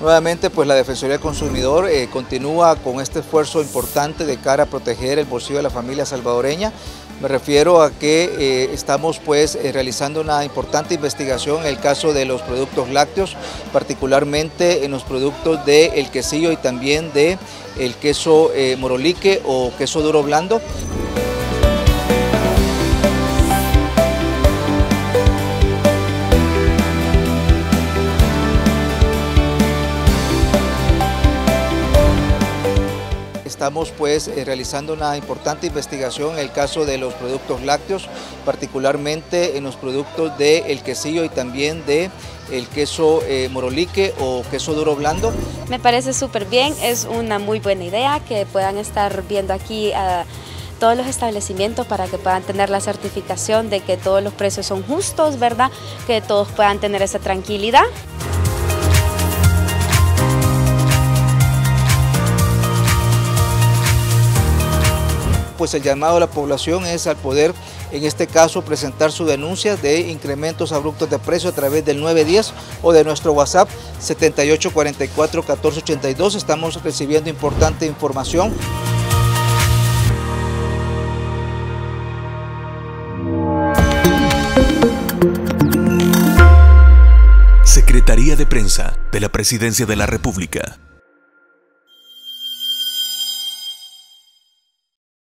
Nuevamente, pues la Defensoría del Consumidor eh, continúa con este esfuerzo importante de cara a proteger el bolsillo de la familia salvadoreña. Me refiero a que eh, estamos pues eh, realizando una importante investigación en el caso de los productos lácteos, particularmente en los productos del el quesillo y también de el queso morolique o queso duro blando. Estamos pues eh, realizando una importante investigación en el caso de los productos lácteos, particularmente en los productos del el quesillo y también de el queso eh, morolique o queso duro blando. Me parece súper bien, es una muy buena idea que puedan estar viendo aquí a todos los establecimientos para que puedan tener la certificación de que todos los precios son justos, ¿verdad? Que todos puedan tener esa tranquilidad. Pues el llamado a la población es al poder, en este caso, presentar su denuncia de incrementos abruptos de precio a través del 910 o de nuestro WhatsApp 7844-1482. Estamos recibiendo importante información. Secretaría de Prensa de la Presidencia de la República.